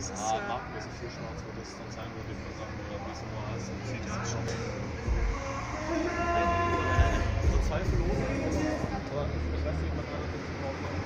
Das ist Ja, ja. bisschen viel schwarz, wo das dann sein würde, ich sagen, oder wie es nur heißt. Das sieht ja schon. So zwei Verloren, aber ich weiß nicht, was man das überhaupt macht.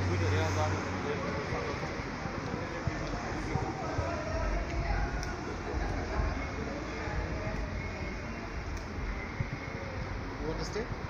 Ich würde eher sagen, wir fangen das is that?